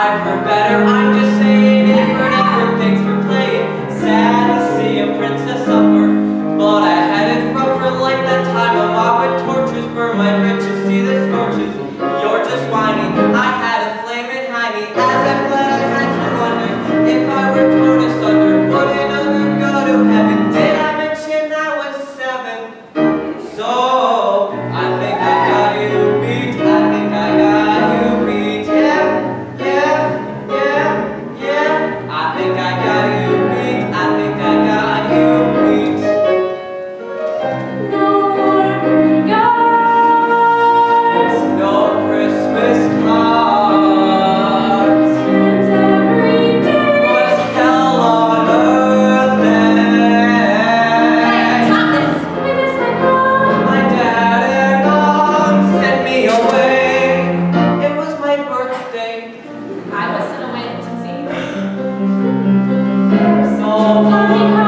I've heard better, I'm just saying it for different things for playing. Sad to see a princess suffer, but I had it rougher like that time a mob and torches were my riches. See the scorches. Oh,